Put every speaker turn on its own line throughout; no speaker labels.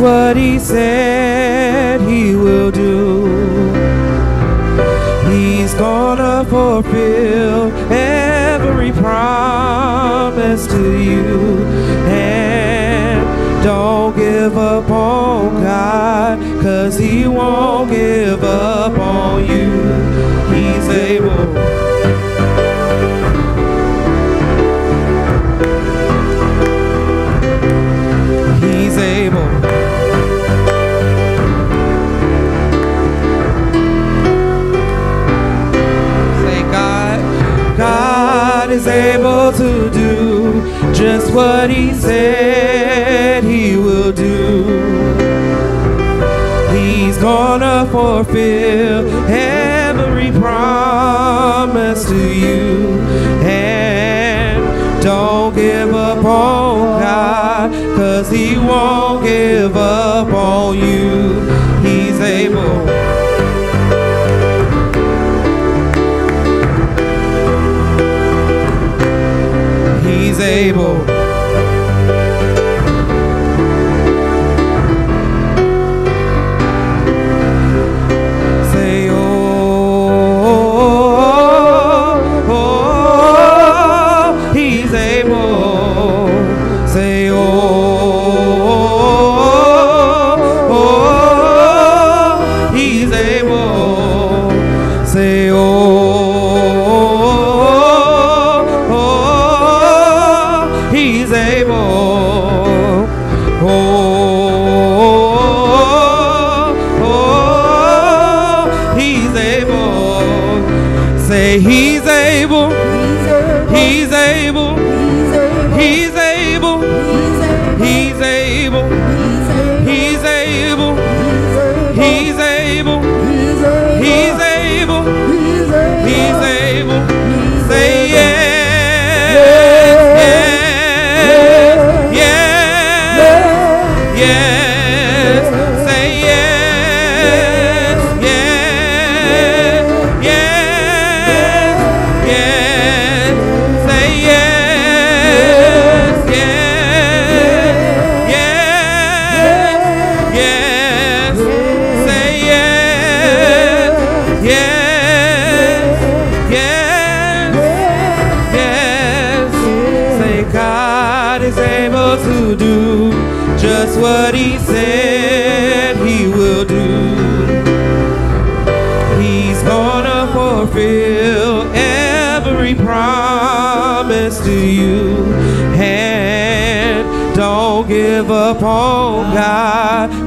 what he said. what he said he will do. He's gonna fulfill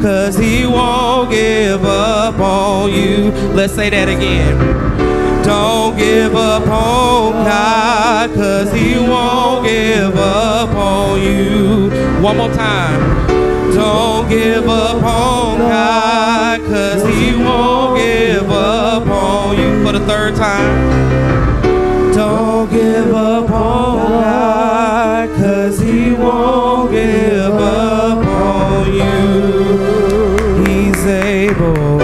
Cause he won't give up on you. Let's say that again. Don't give up on God, cause he won't give up on you. One more time. Don't give up on God, cause he won't give up on you. For the third time. Don't give up on God, cause he won't give table.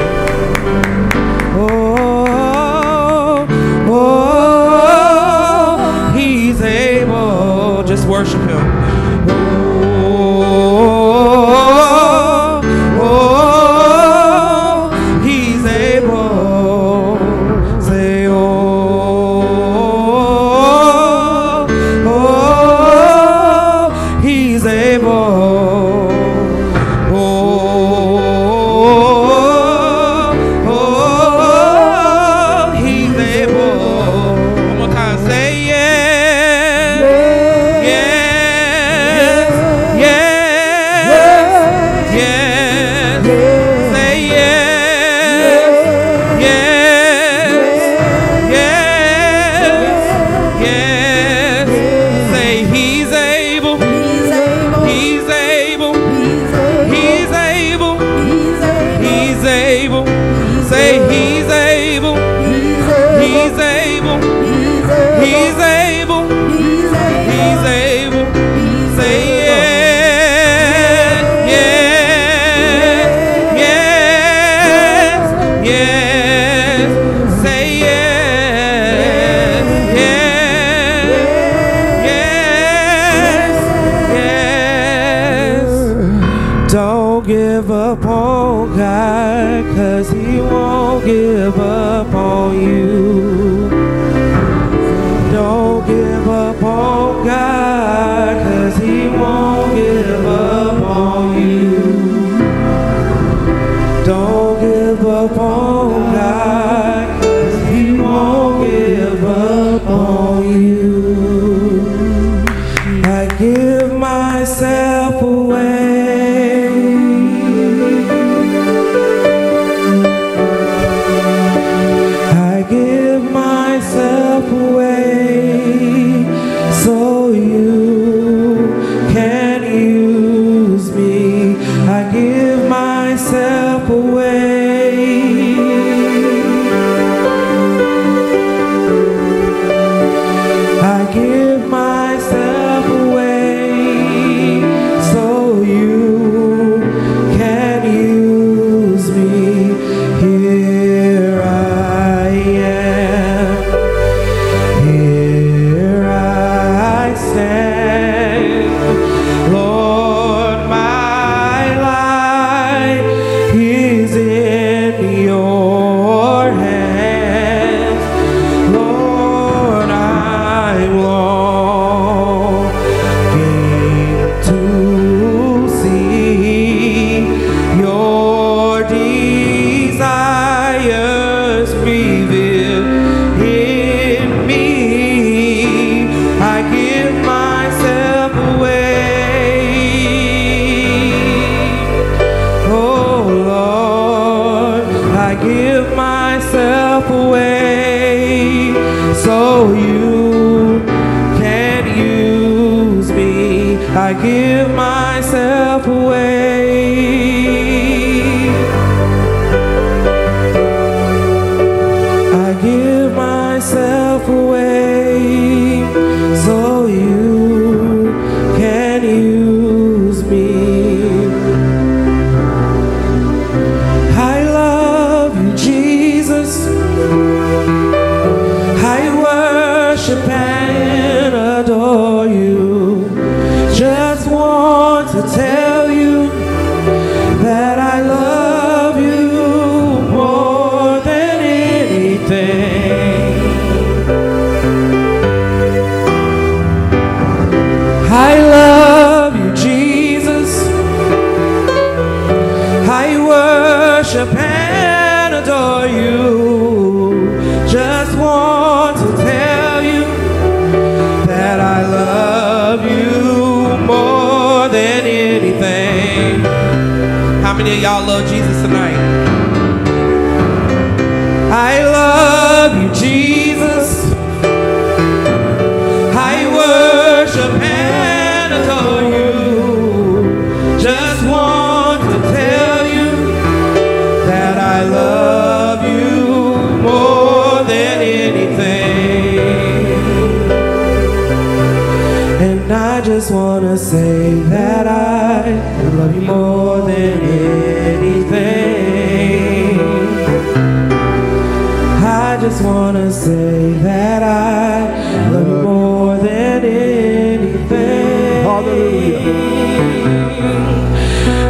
Just want to say that I love you more than anything. Hallelujah.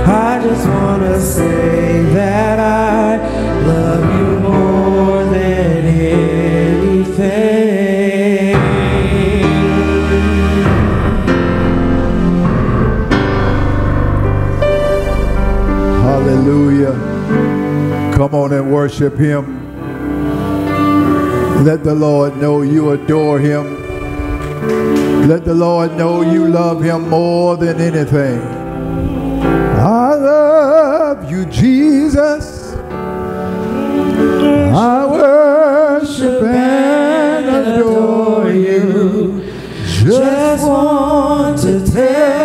I just want to say that I love you more than anything.
Hallelujah. Come on and worship him. Let the Lord know you adore him. Let the Lord know you love him more than anything. I love you, Jesus. I worship and adore you.
Just want to tell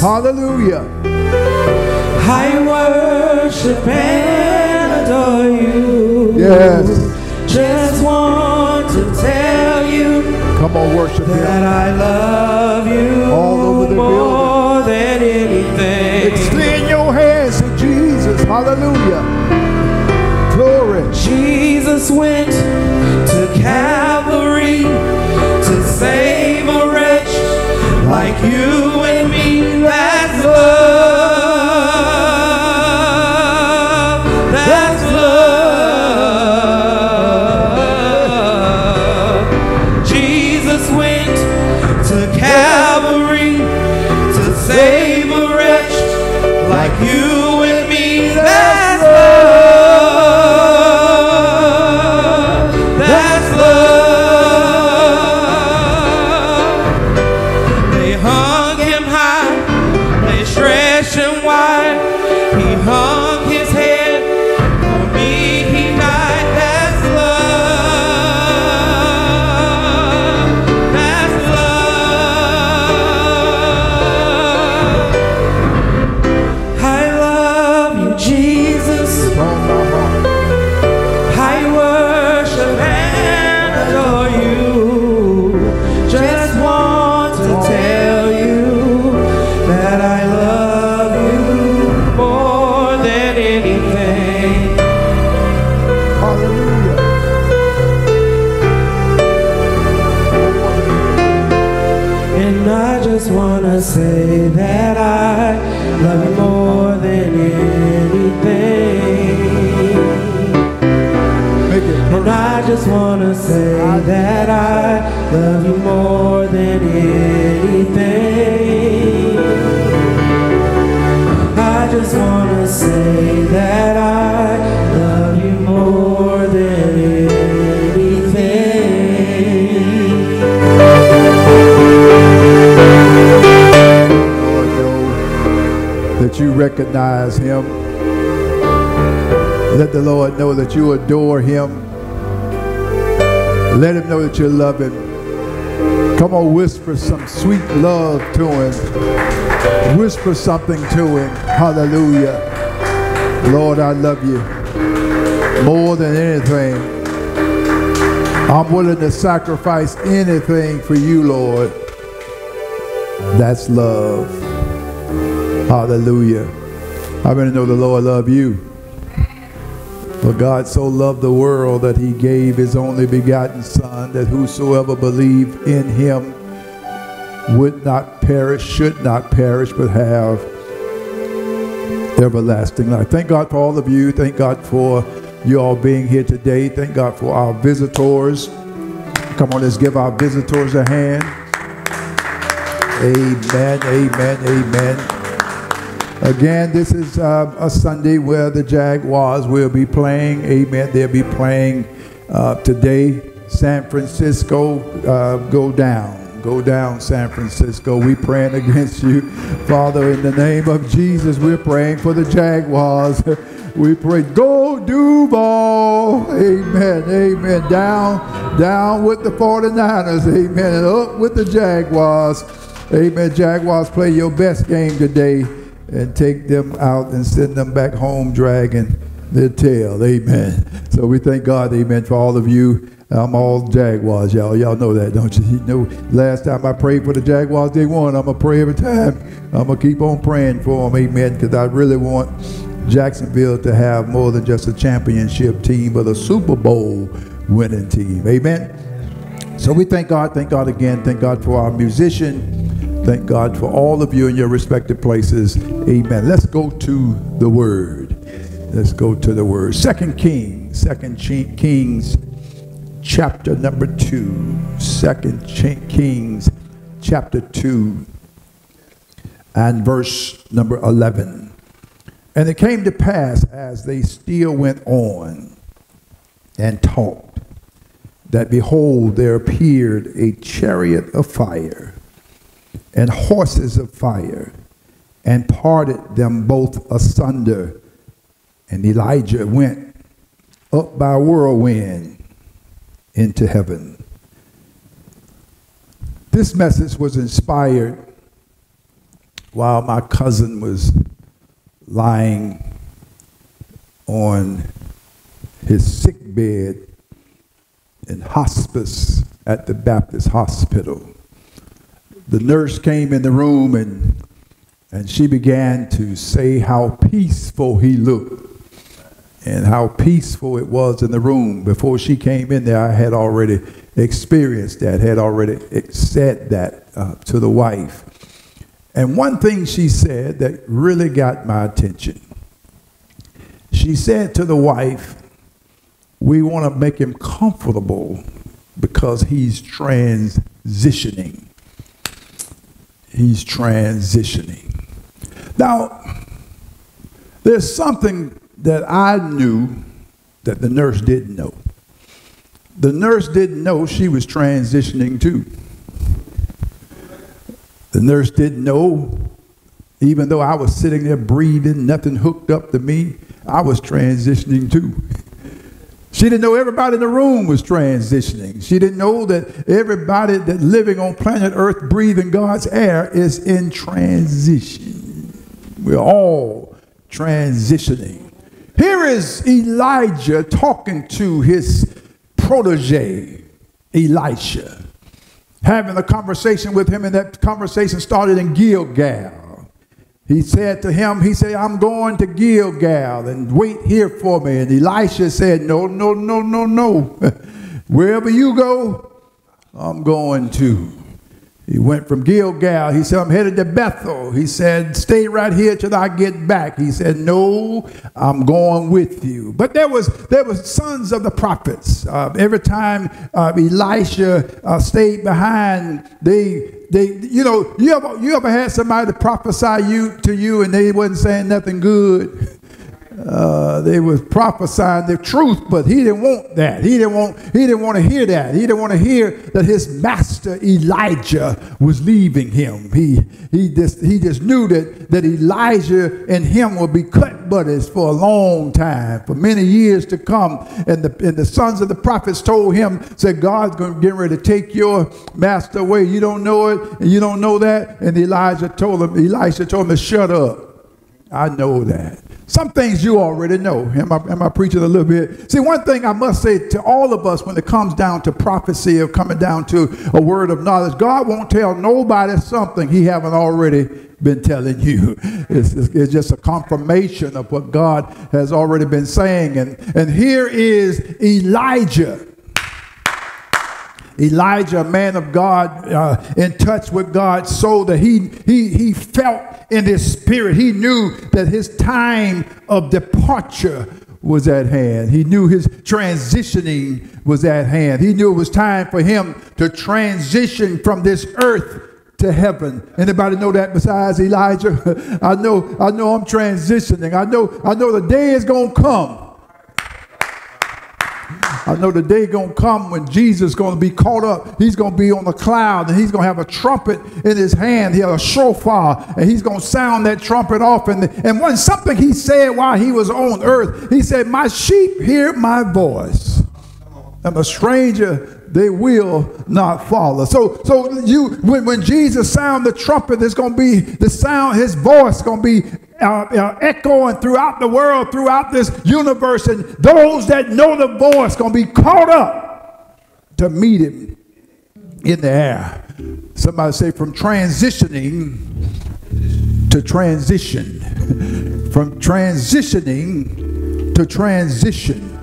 Hallelujah.
I worship and adore you.
Yes.
Just want to tell you
Come on, worship
that
him.
I love you
All over the
more than anything.
Extend your hands to Jesus. Hallelujah. Glory.
Jesus went to Calvary to save a wretch like you you
recognize him. Let the Lord know that you adore him. Let him know that you love him. Come on, whisper some sweet love to him. Whisper something to him. Hallelujah. Lord, I love you more than anything. I'm willing to sacrifice anything for you, Lord. That's love. Hallelujah. I really know the Lord love you. For God so loved the world that he gave his only begotten Son, that whosoever believe in him would not perish, should not perish, but have everlasting life. Thank God for all of you. Thank God for you all being here today. Thank God for our visitors. Come on, let's give our visitors a hand. Amen, amen, amen. Again, this is uh, a Sunday where the Jaguars will be playing. Amen. They'll be playing uh, today. San Francisco, uh, go down. Go down, San Francisco. We're praying against you. Father, in the name of Jesus, we're praying for the Jaguars. We pray, go Duval. Amen, amen. Down, down with the 49ers. Amen. And up with the Jaguars. Amen. Jaguars, play your best game today and take them out and send them back home dragging their tail. Amen. So we thank God, amen, for all of you. I'm all Jaguars, y'all. Y'all know that, don't you? You know, last time I prayed for the Jaguars, they won. I'm going to pray every time. I'm going to keep on praying for them, amen, because I really want Jacksonville to have more than just a championship team, but a Super Bowl winning team. Amen. So we thank God, thank God again, thank God for our musician. Thank God for all of you in your respective places. Amen. Let's go to the word. Let's go to the word. Second Kings, Second Kings, chapter number two. Second Kings, chapter two, and verse number eleven. And it came to pass as they still went on and talked, that behold, there appeared a chariot of fire and horses of fire, and parted them both asunder. And Elijah went up by whirlwind into heaven. This message was inspired while my cousin was lying on his sick bed in hospice at the Baptist hospital. The nurse came in the room and, and she began to say how peaceful he looked. and how peaceful it was in the room. Before she came in there, I had already experienced that, had already said that uh, to the wife. And one thing she said that really got my attention. She said to the wife, We want to make him comfortable because he's transitioning. He's transitioning. Now, there's something that I knew that the nurse didn't know. The nurse didn't know she was transitioning too. The nurse didn't know, even though I was sitting there breathing, nothing hooked up to me, I was transitioning too. She didn't know everybody in the room was transitioning. She didn't know that everybody that living on planet Earth breathing God's air is in transition. We're all transitioning. Here is Elijah talking to his protege, Elisha, having a conversation with him, and that conversation started in Gilgal. He said to him, he said, I'm going to Gilgal and wait here for me. And Elisha said, no, no, no, no, no. Wherever you go, I'm going to. He went from Gilgal. He said, I'm headed to Bethel. He said, stay right here till I get back. He said, no, I'm going with you. But there was there was sons of the prophets. Uh, every time uh, Elisha uh, stayed behind, they they you know you ever you ever had somebody to prophesy you to you and they wasn't saying nothing good. Uh, they was prophesying the truth, but he didn't want that. He didn't want. He didn't want to hear that. He didn't want to hear that his master Elijah was leaving him. He he just he just knew that that Elijah and him would be cut buddies for a long time, for many years to come. And the and the sons of the prophets told him, said, God's going to get ready to take your master away. You don't know it, and you don't know that. And Elijah told him. Elijah told him to shut up. I know that. Some things you already know. Am I, am I preaching a little bit? See, one thing I must say to all of us when it comes down to prophecy or coming down to a word of knowledge, God won't tell nobody something he haven't already been telling you. It's, it's, just a confirmation of what God has already been saying. And, and here is Elijah. Elijah, a man of God, uh, in touch with God, so that he, he, he felt in his spirit, he knew that his time of departure was at hand. He knew his transitioning was at hand. He knew it was time for him to transition from this earth to heaven. Anybody know that besides Elijah? I know, I know I'm transitioning. I know, I know the day is gonna come I know the day gonna come when Jesus gonna be caught up. He's gonna be on the cloud and he's gonna have a trumpet in his hand. He had a shofar and he's gonna sound that trumpet off. And, and when something he said while he was on earth, he said, My sheep hear my voice. And a stranger they will not follow. So, so you when, when Jesus sound the trumpet, there's going to be the sound, his voice going to be uh, uh, echoing throughout the world, throughout this universe, and those that know the voice going to be caught up to meet him in the air. Somebody say from transitioning to transition, from transitioning to transition.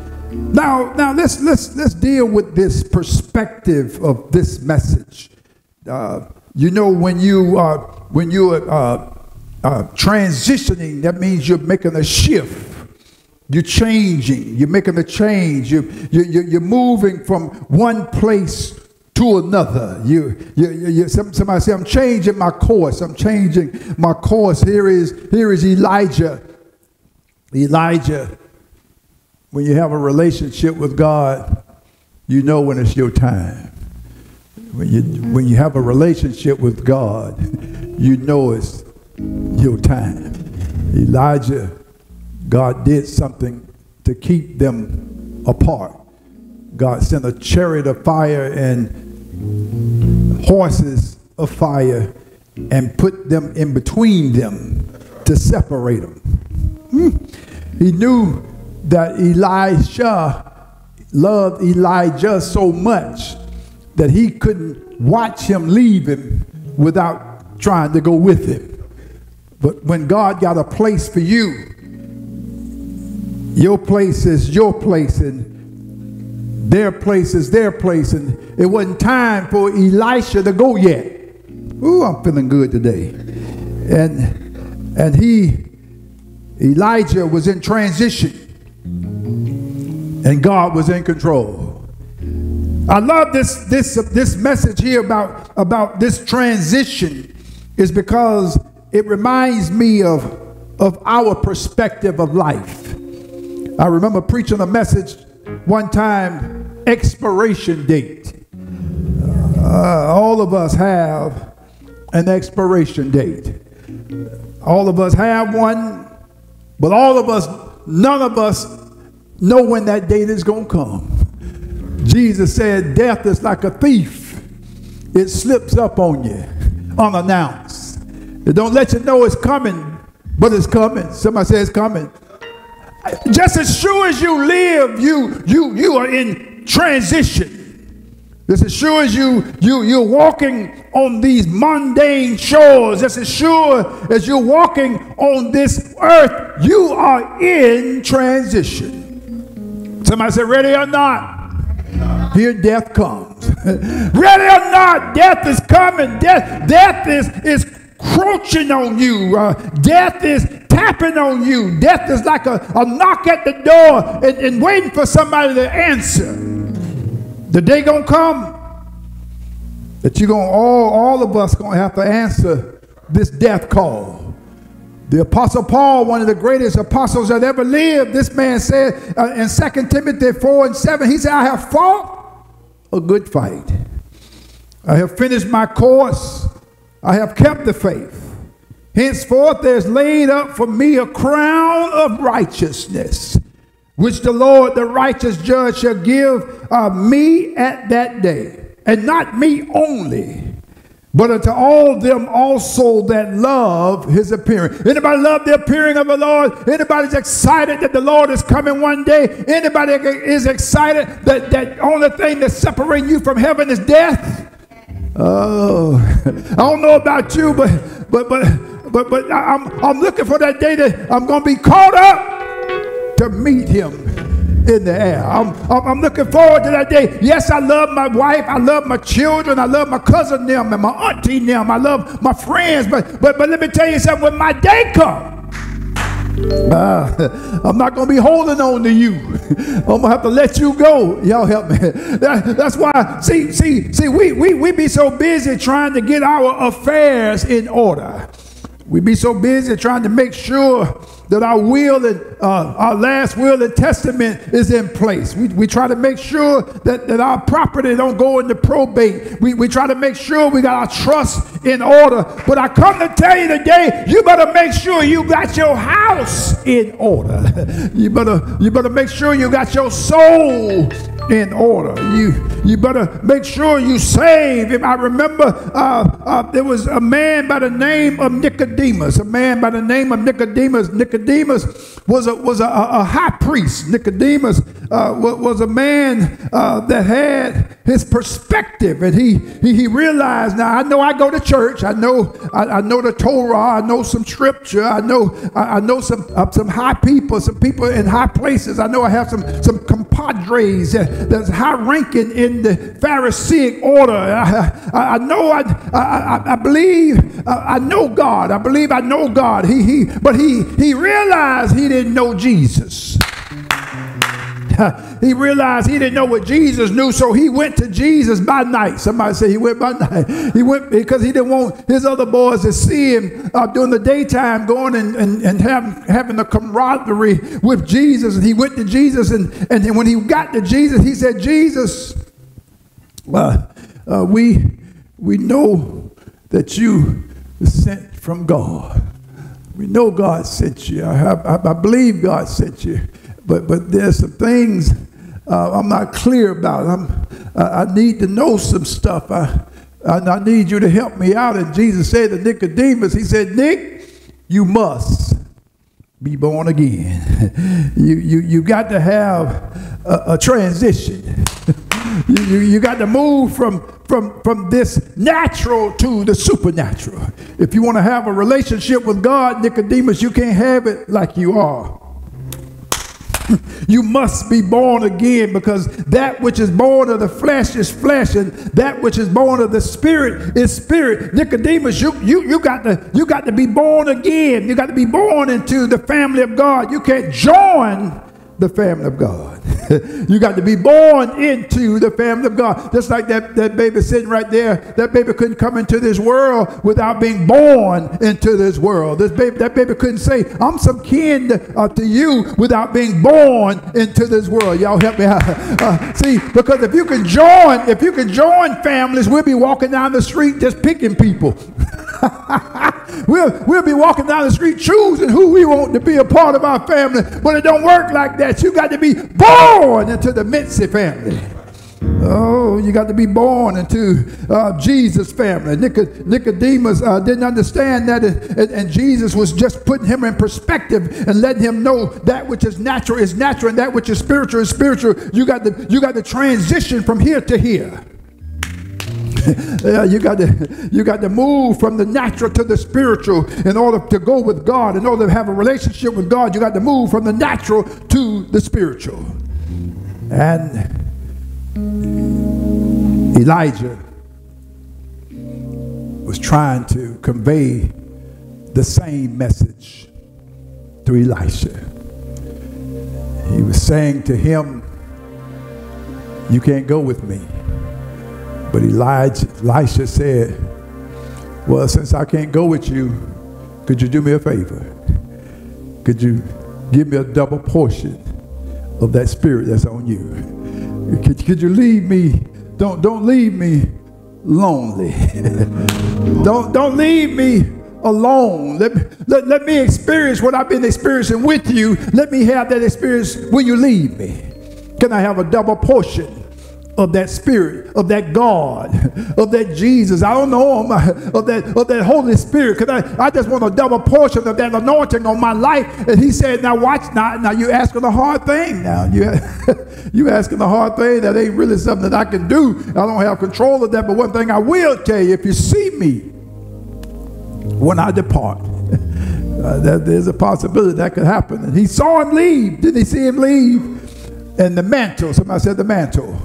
Now, now let's let's let's deal with this perspective of this message. Uh, you know, when you uh, when you uh, transitioning, that means you're making a shift. You're changing. You're making a change. You, you, you're moving from one place to another. You, you, you, somebody say, I'm changing my course. I'm changing my course. Here is, here is Elijah. Elijah when you have a relationship with God, you know when it's your time. When you, when you have a relationship with God, you know it's your time. Elijah, God did something to keep them apart. God sent a chariot of fire and horses of fire and put them in between them to separate them. Hmm. He knew that Elisha loved Elijah so much that he couldn't watch him leave him without trying to go with him. But when God got a place for you, Your place is your place, and their place is their place, and it wasn't time for Elisha to go yet. Ooh, I'm feeling good today. And and he, Elijah, was in transition, and God was in control. I love this this this message here about about this transition is because it reminds me of of our perspective of life. I remember preaching a message one time, expiration date. Uh, all of us have an expiration date. All of us have one, but all of us, none of us know when that date is going to come. Jesus said, Death is like a thief, it slips up on you unannounced. Don't let you know it's coming, but it's coming. Somebody says it's coming. Just as sure as you live, you you you are in transition. Just as sure as you you you're walking on these mundane shores, just as sure as you're walking on this earth, you are in transition. Somebody say, ready or not? Here death comes. ready or not, death is coming. Death, death is, is crouching on you. Uh, death is tapping on you. Death is like a, a knock at the door and, and waiting for somebody to answer. The day gonna come that you're gonna all all of us gonna have to answer this death call. The apostle Paul, one of the greatest apostles that ever lived, this man said uh, in 2 Timothy 4 and 7, he said, I have fought a good fight. I have finished my course. I have kept the faith. Henceforth, there's laid up for me a crown of righteousness, which the Lord, the righteous judge, shall give uh, me at that day. And not me only, but unto all them also that love his appearing. Anybody love the appearing of the Lord? Anybody's excited that the Lord is coming one day? Anybody is excited that that only thing that's separating you from heaven is death? Oh, I don't know about you, but but but but but I'm I'm looking for that day that I'm going to be caught up to meet Him in the air. I'm, I'm, looking forward to that day. Yes, I love my wife. I love my children. I love my cousin them and my auntie them. I love my friends. But but but let me tell you something. When my day comes. Uh, I'm not going to be holding on to you. I'm going to have to let you go. Y'all help me. That, that's why, see, see, see, we, we, we be so busy trying to get our affairs in order. We be so busy trying to make sure that our will and uh, our last will and testament is in place. We, we try to make sure that, that our property don't go into probate. We, we try to make sure we got our trust in order. But I come to tell you today, you better make sure you got your house in order. you better you better make sure you got your soul in order. You you better make sure you save. If I remember, uh, uh, there was a man by the name of Nicodemus. A man by the name of Nicodemus. Nicodemus was a was a, a high priest. Nicodemus uh, was a man uh, that had his perspective, and he, he he realized. Now I know I go to church. I know I, I know the Torah. I know some scripture. I know I, I know some uh, some high people, some people in high places. I know I have some some compadres that, uh, that's high ranking in the Pharisaic order. I, I, I know I, I, I believe I, I know God. I believe I know God. He he but he he realized he didn't know Jesus. he realized he didn't know what Jesus knew, so he went to Jesus by night. Somebody say he went by night. He went because he didn't want his other boys to see him uh, during the daytime going and, and, and having, having the camaraderie with Jesus. And he went to Jesus, and, and when he got to Jesus, he said, Jesus, uh, uh, we, we know that you sent from God. We know God sent you. I, I, I believe God sent you but but there's some things uh, I'm not clear about. I'm, I need to know some stuff. I, I, I need you to help me out. And Jesus said to Nicodemus, He said, Nick, you must be born again. you, you, you got to have a, a transition. you, you, you got to move from, from, from this natural to the supernatural. If you want to have a relationship with God, Nicodemus, you can't have it like you are. you must be born again because that which is born of the flesh is flesh and that which is born of the spirit is spirit. Nicodemus you, you, you, got to, you got to be born again. You got to be born into the family of god. You can't join the family of God. you got to be born into the family of God. Just like that, that baby sitting right there. That baby couldn't come into this world without being born into this world. This baby, that baby couldn't say, I'm some kin uh, to you without being born into this world. Y'all help me out. Uh, see, because if you can join, if you can join families, we'll be walking down the street just picking people. we'll, we'll be walking down the street choosing who we want to be a part of our family, but it don't work like that. You got to be born into the Mincey family. Oh, you got to be born into uh, Jesus' family. Nicodemus uh, didn't understand that, and, and, Jesus was just putting him in perspective and letting him know that which is natural is natural, and that which is spiritual is spiritual. You got to you got to transition from here to here. you got to you got to move from the natural to the spiritual in order to go with God. In order to have a relationship with God, you got to move from the natural to the spiritual. And Elijah was trying to convey the same message to Elisha. He was saying to him, You can't go with me. But Elijah, Elisha said, Well, since I can't go with you, could you do me a favor? Could you give me a double portion of that spirit that's on you? Could, could you leave me? Don't, don't leave me lonely. don't, don't leave me alone. Let, let, let me experience what I've been experiencing with you. Let me have that experience when you leave me. Can I have a double portion? Of that spirit, of that God, of that Jesus. I don't know of that, of that Holy Spirit because I, I just want a double portion of that anointing on my life. And he said, now watch, now, now you're asking a hard thing now. You, you asking a hard thing that ain't really something that I can do. I don't have control of that. But one thing I will tell you, if you see me when I depart, uh, that there's a possibility that could happen. And he saw him leave. Didn't he see him leave? And the mantle, somebody said the mantle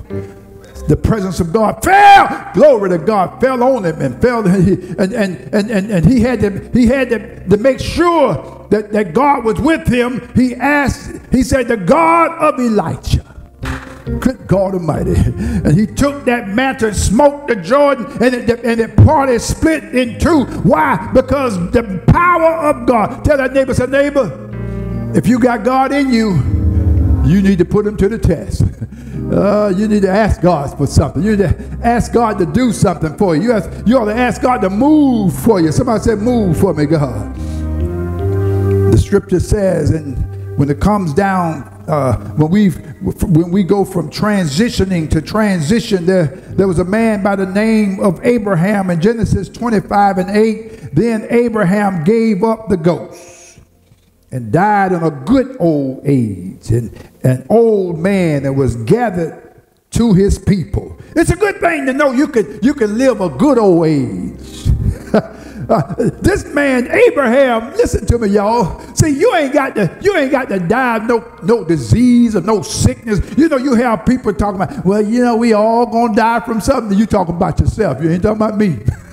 the presence of God fell. Glory to God fell on him and fell and and and and, and he had to he had to, to make sure that, that God was with him. He asked, he said, the God of Elijah. Good God Almighty. And he took that mantle and smoked the Jordan, and it, and it parted split in two. Why? Because the power of God. Tell that neighbor, say, neighbor, if you got God in you, you need to put him to the test. Uh, you need to ask God for something. You need to ask God to do something for you. You, ask, you ought to ask God to move for you. Somebody said, Move for me, God. The scripture says, and when it comes down, uh, when we when we go from transitioning to transition, there there was a man by the name of Abraham in Genesis 25 and 8. Then Abraham gave up the ghost and died in a good old age, and an old man that was gathered to his people. It's a good thing to know you can you can live a good old age. uh, this man Abraham, listen to me, y'all. See, you ain't got to you ain't got to die of no no disease or no sickness. You know, you have people talking about, well, you know, we all gonna die from something. You talking about yourself. You ain't talking about me.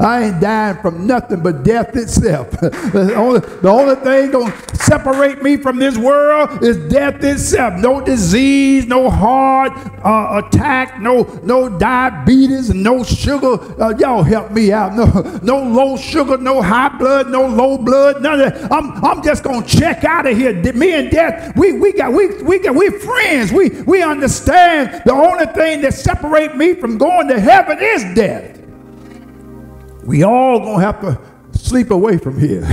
I ain't dying from nothing but death itself. the, only, the only thing going to separate me from this world is death itself. No disease, no heart uh, attack, no no diabetes, no sugar. Uh, y'all help me out. No, no low sugar, no high blood, no low blood, none of that. I'm, I'm just going to check out of here. Me and death, we, we got we we got we friends. We we understand the only thing that separate me from going to heaven is death. We all gonna have to sleep away from here.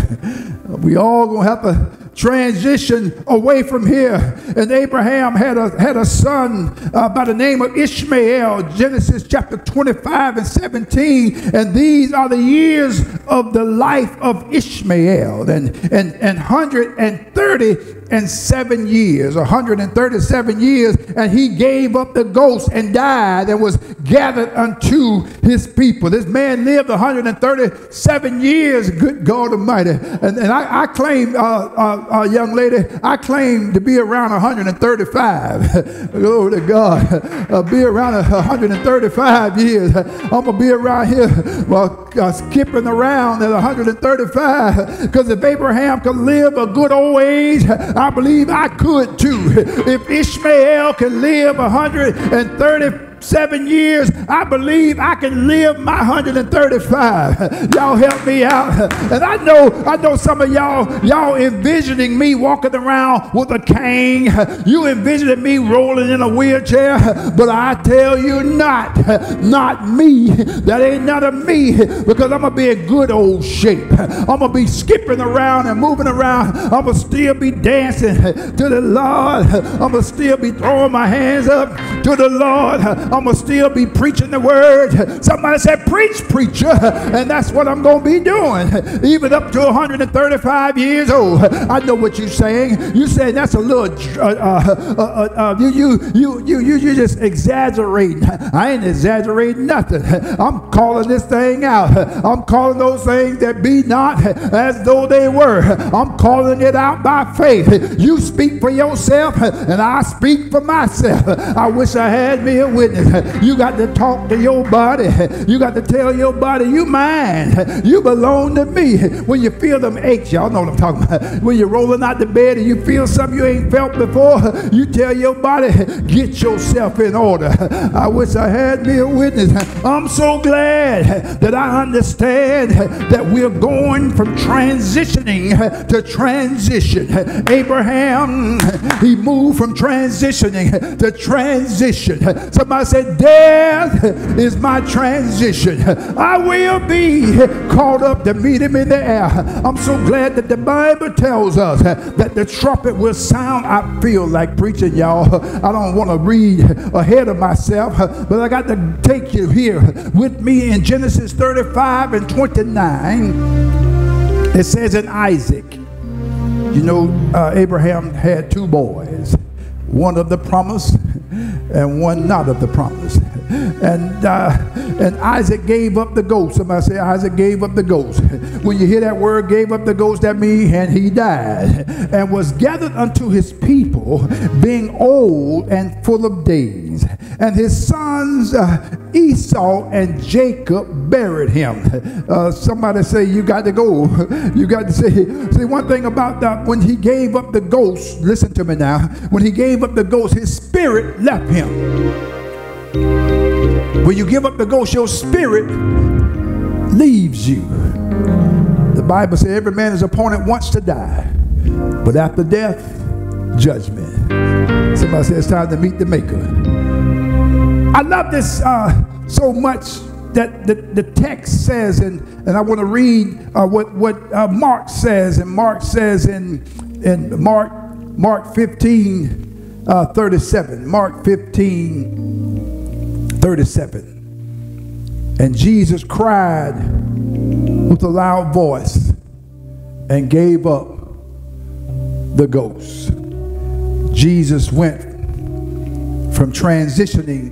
we all gonna have to transition away from here. And Abraham had a had a son uh, by the name of Ishmael. Genesis chapter 25 and 17. And these are the years of the life of Ishmael and, and, and 130 and seven years, 137 years, and he gave up the ghost and died and was gathered unto his people. This man lived 137 years, good God Almighty. And, and I, I claim, uh, uh, uh, young lady, I claim to be around 135. Glory to God. Uh, be around 135 years. I'm going to be around here well, uh, skipping around at 135 because if Abraham could live a good old age, I believe I could too. If Ishmael can live 135 Seven years, I believe I can live my 135. y'all help me out. And I know, I know some of y'all, y'all envisioning me walking around with a cane. You envisioning me rolling in a wheelchair, but I tell you not, not me. That ain't none of me because I'm gonna be in good old shape. I'm gonna be skipping around and moving around. I'm gonna still be dancing to the Lord. I'm gonna still be throwing my hands up to the Lord. I'm going to still be preaching the word. Somebody said, Preach, preacher. And that's what I'm going to be doing, even up to 135 years old. I know what you're saying. You saying that's a little, uh, uh, uh, uh, you, you, you, you, you, you just exaggerating. I ain't exaggerating nothing. I'm calling this thing out. I'm calling those things that be not as though they were. I'm calling it out by faith. You speak for yourself, and I speak for myself. I wish I had me a witness. You got to talk to your body. You got to tell your body, you mine. You belong to me. When you feel them aches, y'all know what I'm talking about. When you're rolling out the bed and you feel something you ain't felt before, you tell your body, get yourself in order. I wish I had me a witness. I'm so glad that I understand that we're going from transitioning to transition. Abraham, he moved from transitioning to transition. Somebody said, Death is my transition. I will be caught up to meet him in the air. I'm so glad that the Bible tells us that the trumpet will sound. I feel like preaching, y'all. I don't want to read ahead of myself, but I got to take you here with me in Genesis 35 and 29. It says in Isaac, you know, uh, Abraham had two boys, one of the promise and one not of the promise. And uh, and Isaac gave up the ghost. Somebody say Isaac gave up the ghost. When you hear that word, gave up the ghost, that means and he died and was gathered unto his people, being old and full of days. And his sons uh, Esau and Jacob buried him. Uh, somebody say you got to go. You got to say. See one thing about that when he gave up the ghost. Listen to me now. When he gave up the ghost, his spirit left him. When you give up the ghost, your spirit leaves you. The Bible says every man is appointed once to die, but after death, judgment. Somebody says it's time to meet the Maker. I love this uh, so much that the, the text says, and, and I want to read uh, what, what uh, Mark says, and Mark says in, in Mark, Mark 15, uh, 37. Mark 15, 37. And Jesus cried with a loud voice and gave up the ghost. Jesus went from transitioning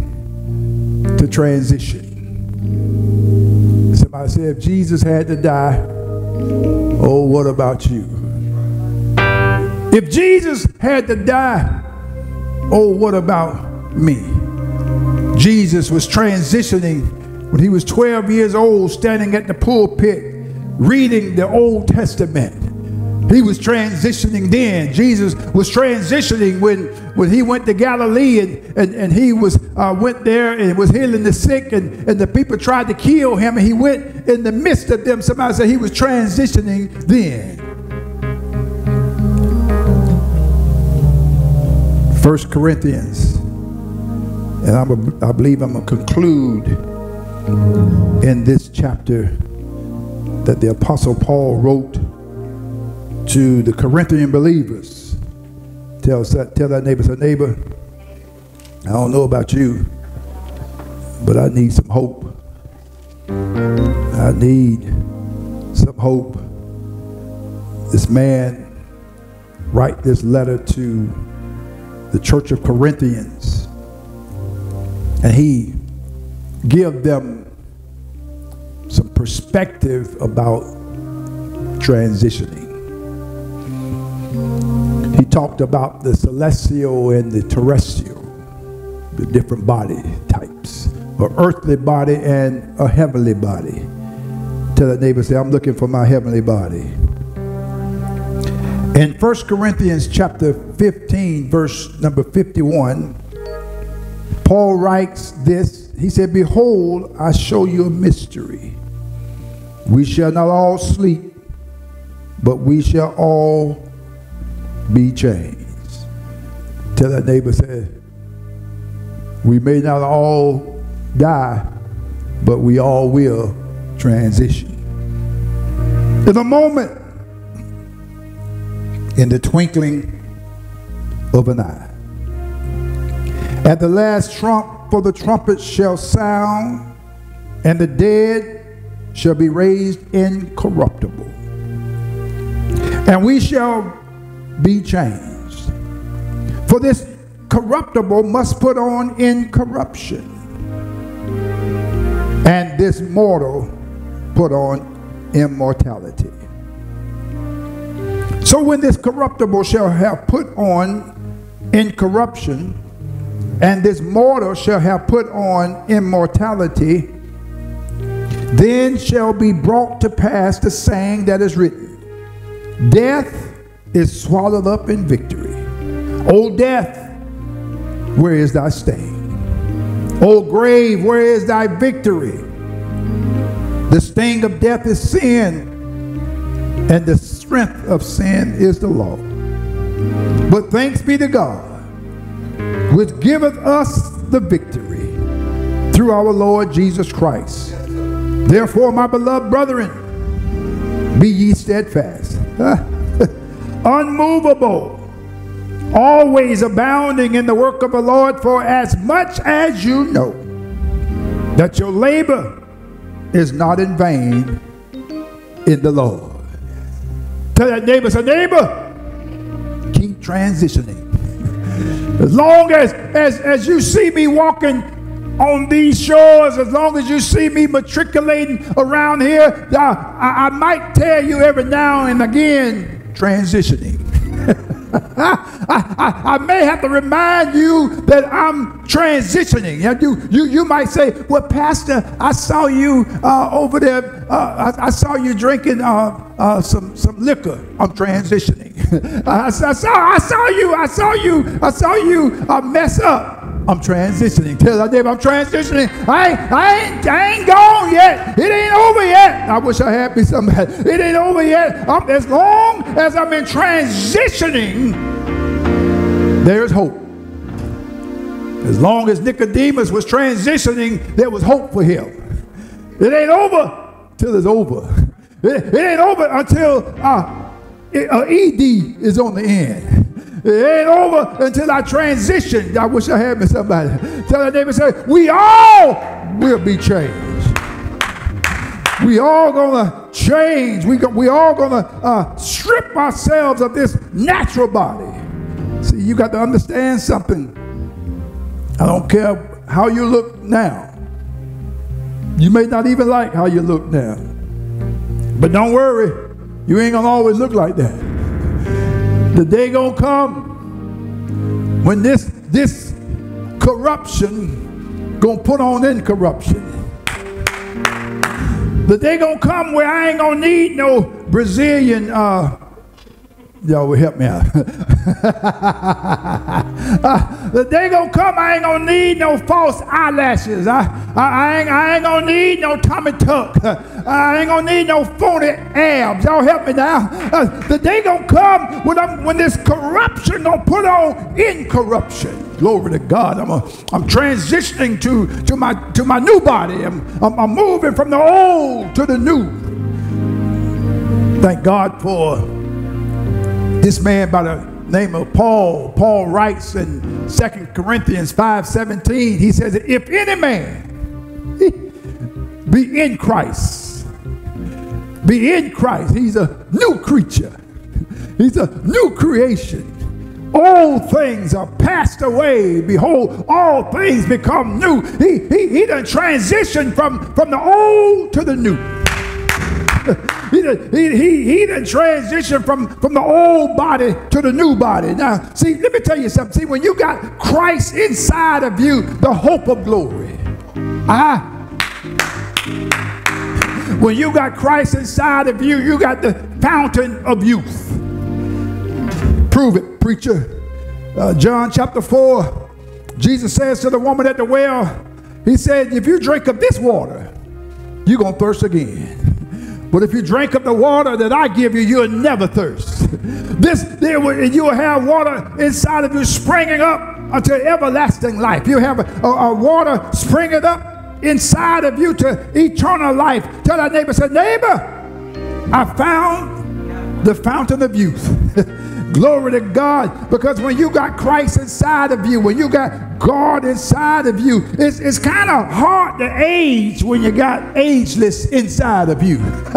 to transition. Somebody said, if Jesus had to die, oh, what about you? If Jesus had to die, oh, what about me? Jesus was transitioning when he was 12 years old, standing at the pulpit, reading the Old Testament. He was transitioning then. Jesus was transitioning when, when he went to Galilee and, and, and he was uh, went there and was healing the sick and, and the people tried to kill him and he went in the midst of them. Somebody said he was transitioning then. First Corinthians and I'm I believe I'm going to conclude in this chapter that the Apostle Paul wrote to the Corinthian believers. Tell, tell that neighbor, say, neighbor, I don't know about you, but I need some hope. I need some hope. This man write this letter to the church of Corinthians. And he give them some perspective about transitioning. He talked about the celestial and the terrestrial, the different body types, an earthly body and a heavenly body. Tell that neighbor, say, I'm looking for my heavenly body. In 1 Corinthians chapter 15, verse number 51, Paul writes this. He said, Behold, I show you a mystery. We shall not all sleep, but we shall all be changed. Tell that neighbor, say, we may not all die, but we all will transition. In a moment, in the twinkling of an eye. At the last trump, for the trumpet shall sound, and the dead shall be raised incorruptible. And we shall be changed. For this corruptible must put on incorruption, and this mortal put on immortality. So when this corruptible shall have put on incorruption, and this mortal shall have put on immortality, then shall be brought to pass the saying that is written Death is swallowed up in victory. O death, where is thy sting? O grave, where is thy victory? The sting of death is sin, and the strength of sin is the law. But thanks be to God, which giveth us the victory through our Lord Jesus Christ. Therefore, my beloved brethren, be ye steadfast, unmovable, always abounding in the work of the Lord, for as much as you know that your labor is not in vain in the Lord. Tell that neighbor, say, neighbor, keep transitioning. As long as, as, as you see me walking on these shores, as long as you see me matriculating around here, I, I, I might tell you every now and again, transitioning. I, I, I, may have to remind you that I'm transitioning. You, you, you might say, Well, Pastor, I saw you uh, over there. Uh, I, I, saw you drinking uh, uh some, some liquor. I'm transitioning. I, I, saw, I saw you. I saw you. I saw you uh, mess up. I'm transitioning. Tell that neighbor I'm transitioning. I ain't, I ain't, I ain't gone yet. It ain't over yet. I wish I had me somebody. It ain't over yet. I'm, as long as I'm in transitioning, there's hope. As long as Nicodemus was transitioning, there was hope for him. It ain't over till it's over. It, it ain't over until uh, it, uh, ED is on the end. It ain't over until I transition. I wish I had me somebody. Tell that neighbor, say, we all will be changed. We all gonna change. We, go, we all gonna uh, strip ourselves of this natural body. See, you got to understand something. I don't care how you look now. You may not even like how you look now. But don't worry, you ain't gonna always look like that. The day gonna come when this this corruption gonna put on incorruption. The day gonna come where I ain't gonna need no Brazilian uh, y'all will help me out. uh, the day gonna come, I ain't gonna need no false eyelashes. I, I, I, ain't, I ain't gonna need no tummy tuck. I ain't gonna need no phony abs. Y'all help me now. Uh, the day gonna come when, I'm, when this corruption gonna put on incorruption. Glory to God. I'm, a, I'm transitioning to, to, my, to my new body. I'm, I'm, I'm moving from the old to the new. Thank God for this man by the name of Paul, Paul writes in Second Corinthians 5:17, he says, if any man be in Christ, be in Christ, he's a new creature. He's a new creation. All things are passed away. Behold, all things become new. He, he, he done transitioned from, from the old to the new. He, done, he, he, done transitioned from, from the old body to the new body. Now, see, let me tell you something. See, when you got Christ inside of you, the hope of glory. Ah. When you got Christ inside of you, you got the fountain of youth. Prove it, preacher. Uh, John chapter 4, Jesus says to the woman at the well, He said, If you drink of this water, you're going to thirst again. But if you drink of the water that I give you, you'll never thirst. This, there, you will have water inside of you springing up unto everlasting life. You have a, a, a water springing up inside of you to eternal life. Tell that neighbor, say, neighbor, I found the fountain of youth. Glory to God. Because when you got Christ inside of you, when you got God inside of you, it's, it's kind of hard to age when you got ageless inside of you.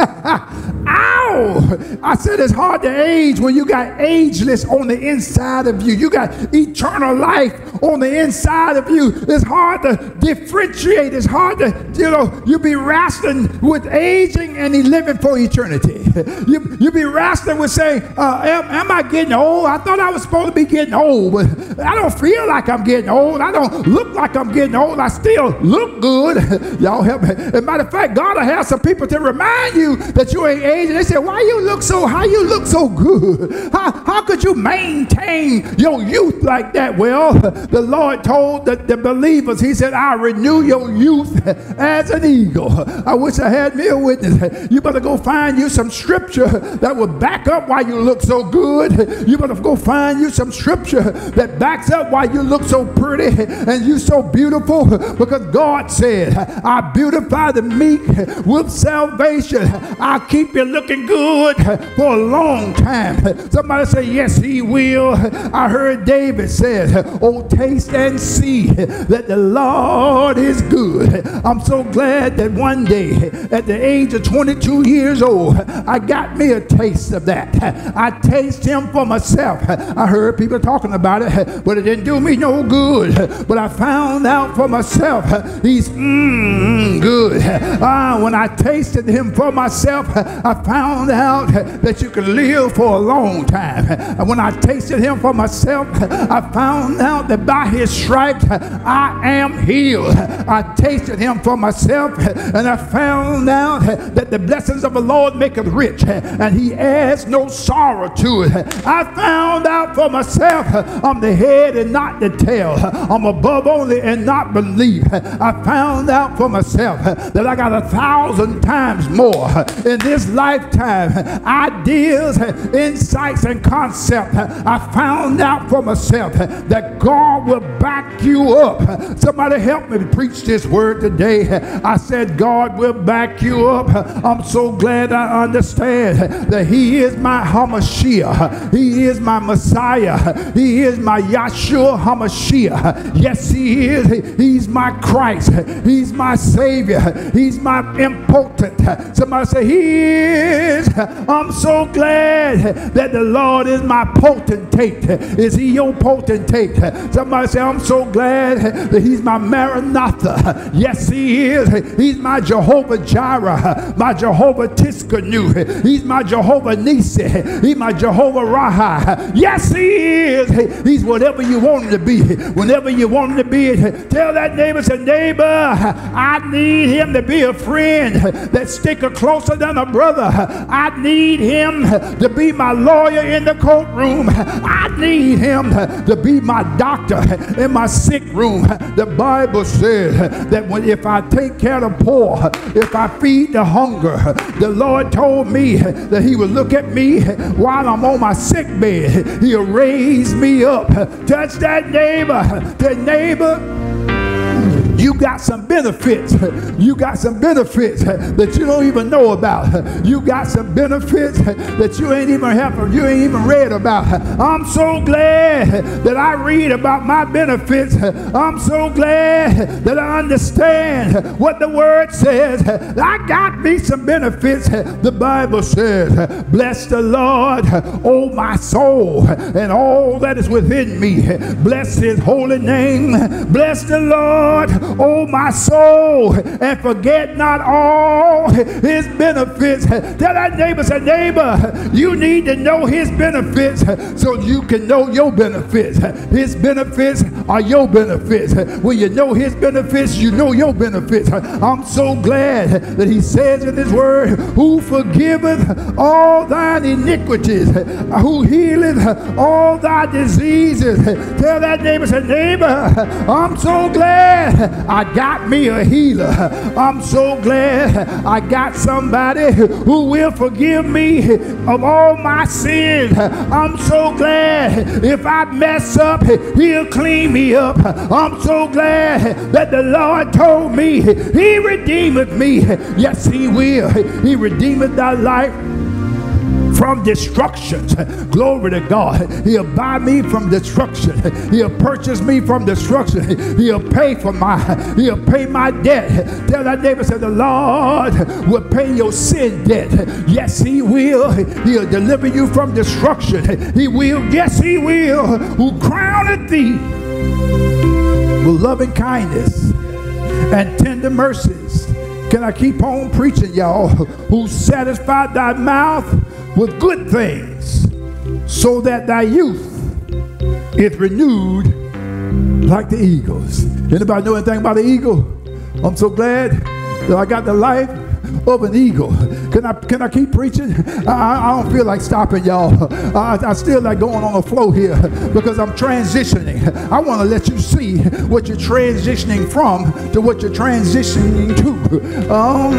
Ow! I said it's hard to age when you got ageless on the inside of you. You got eternal life on the inside of you. It's hard to differentiate. It's hard to, you know, you be wrestling with aging and living for eternity. You, you be wrestling with saying, uh, am, am I getting old? I thought I was supposed to be getting old, but I don't feel like I'm getting old. I don't look like I'm getting old. I still look good. Y'all help me. As a matter of fact, God will have some people to remind you that you ain't aging. They say, why you look so, how you look so good? How, how could you maintain your youth like that? Well, the Lord told the, the believers, he said, I renew your youth as an eagle. I wish I had me a witness. You better go find you some scripture that will back up why you look so good. You better go find you some scripture that backs up why you look so pretty and you so beautiful because God said, I beautify the meek with salvation. I'll keep you looking good for a long time. Somebody say, Yes, He will. I heard David said, Oh, taste and see that the Lord is good. I'm so glad that one day at the age of 22 years old, I got me a taste of that. I taste Him for myself. I heard people talking about it, but it didn't do me no good. But I found out for myself, He's mm, good. Ah, when I tasted Him for myself, I found out that you can live for a long time. And when I tasted Him for myself, I found out that by His stripes I am healed. I tasted Him for myself, and I found out that the blessings of the Lord maketh rich, and He adds no sorrow to it. I found out for myself I'm the head and not the tail. I'm above only and not beneath. I found out for myself that I got a thousand times more in this lifetime ideas, insights, and concepts. I found out for myself that God will back you up. Somebody help me preach this word today. I said, God will back you up. I'm so glad I understand that He is my Hamashiach. He is my Messiah. He is my Yahshua Hamashiach. Yes, He is. He's my Christ. He's my Savior. He's my impotent. Somebody say, He is. I'm so glad that the Lord is my potentate. Is He your potentate? Somebody say, I'm so glad that He's my Maranatha. Yes, He is. He's my Jehovah Jireh, my Jehovah Tsidkenu. He's my Jehovah Nisi. He's my Jehovah Yes, He is. He's whatever you want Him to be. Whenever you want Him to be, tell that neighbor, say, neighbor, I need Him to be a friend that sticker closer than a brother. I need Him to be my lawyer in the courtroom. I need Him to be my doctor in my sick room. The Bible says that when if I take care of the poor, if I feed the hunger, the Lord told me that He would look at me while I'm on my sick bed. He'll raise me up. Touch that neighbor. The neighbor You got some benefits. You got some benefits that you don't even know about. You got some benefits that you ain't even have, you ain't even read about. I'm so glad that I read about my benefits. I'm so glad that I understand what the word says. I got me some benefits. The Bible says, Bless the Lord, oh my soul, and all that is within me. Bless his holy name. Bless the Lord, oh my soul, and forget not all his benefits. Tell that neighbor, say, neighbor, you need to know his benefits so you can know your benefits. His benefits are your benefits. When you know his benefits, you know your benefits. I'm so glad that he says in his word, who forgiveth all thine iniquities, who healeth all thy diseases. Tell that neighbor, say, neighbor, I'm so glad I got me a healer. I'm so glad I got somebody who will forgive me of all my sins. I'm so glad if I mess up, he'll clean me up. I'm so glad that the Lord told me he redeemeth me. Yes, he will. He redeemeth thy life from destructions. Glory to God. He'll buy me from destruction. He'll purchase me from destruction. He'll pay for my, he'll pay my debt. Tell that neighbor, say, the Lord will pay your sin debt. Yes, he will. He'll deliver you from destruction. He will. Yes, he will. Who crowned thee with loving kindness and tender mercies. Can I keep on preaching, y'all? Who satisfied thy mouth with good things, so that thy youth is renewed like the eagles. Anybody know anything about the eagle? I'm so glad that I got the life of an eagle. Can I can I keep preaching? I, I don't feel like stopping, y'all. I, I still like going on a flow here because I'm transitioning. I want to let you see what you're transitioning from to what you're transitioning to. Um,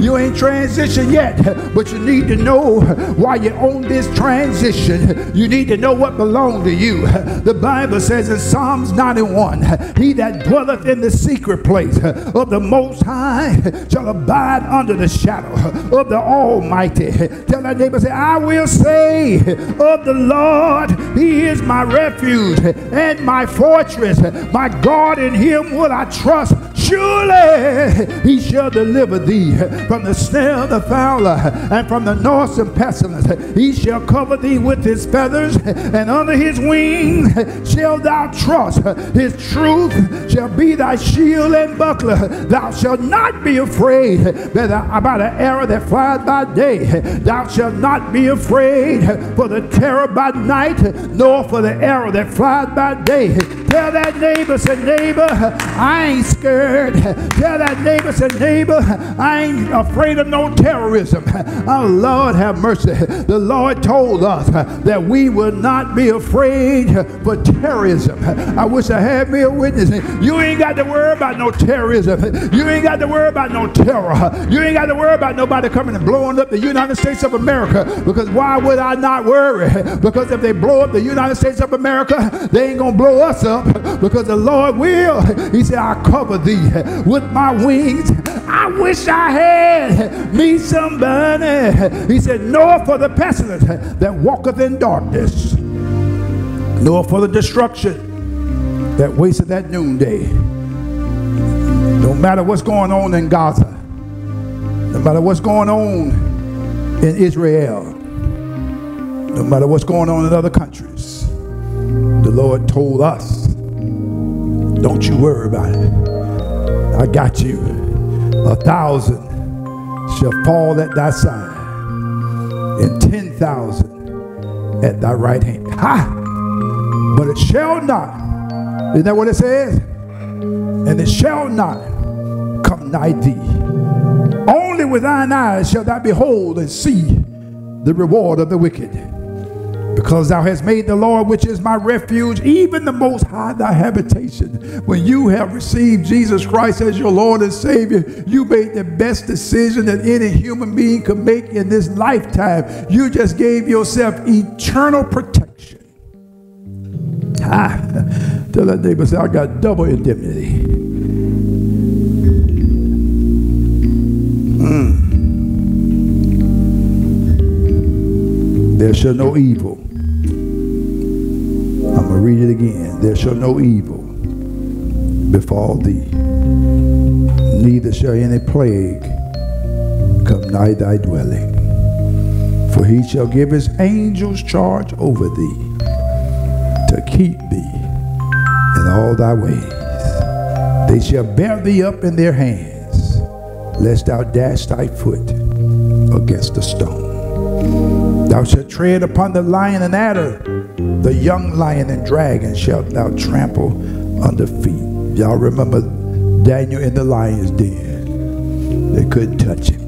you ain't transitioned yet, but you need to know why you're on this transition. You need to know what belongs to you. The Bible says in Psalms 91, He that dwelleth in the secret place of the Most High shall abide under the shadow of the Almighty. Tell that neighbor, say, I will say of the Lord, He is my refuge and my fortress. My God, in Him will I trust. Surely he shall deliver thee from the snare of the fowler and from the noisome pestilence. He shall cover thee with his feathers, and under his wings shall thou trust. His truth shall be thy shield and buckler. Thou shalt not be afraid about an arrow that flies by day. Thou shalt not be afraid for the terror by night, nor for the arrow that flies by day. Tell that neighbor, say, neighbor, I ain't scared. Tell that neighbor, say, neighbor, I ain't afraid of no terrorism. Oh, Lord, have mercy. The Lord told us that we will not be afraid for terrorism. I wish I had me a witness. You ain't got to worry about no terrorism. You ain't got to worry about no terror. You ain't got to worry about nobody coming and blowing up the United States of America. Because why would I not worry? Because if they blow up the United States of America, they ain't going to blow us up. Because the Lord will. He said, I cover thee with my wings. I wish I had me somebody. He said, nor for the pestilence that walketh in darkness, nor for the destruction that wasteth at noonday. No matter what's going on in Gaza, no matter what's going on in Israel, no matter what's going on in other countries, the Lord told us, don't you worry about it. I got you. A thousand shall fall at thy side, and ten thousand at thy right hand. Ha! But it shall not. Isn't that what it says? And it shall not come nigh thee. Only with thine eyes shall thou behold and see the reward of the wicked because thou hast made the Lord, which is my refuge, even the Most High, thy habitation. When you have received Jesus Christ as your Lord and Savior, you made the best decision that any human being could make in this lifetime. You just gave yourself eternal protection. Ah, tell that neighbor, say, I got double indemnity. Mm. There shall no evil I'm going to read it again. There shall no evil befall thee, neither shall any plague come nigh thy dwelling. For he shall give his angels charge over thee to keep thee in all thy ways. They shall bear thee up in their hands, lest thou dash thy foot against a stone. Thou shalt tread upon the lion and adder, the young lion and dragon shalt thou trample under feet. Y'all remember Daniel in the lion's den. They couldn't touch him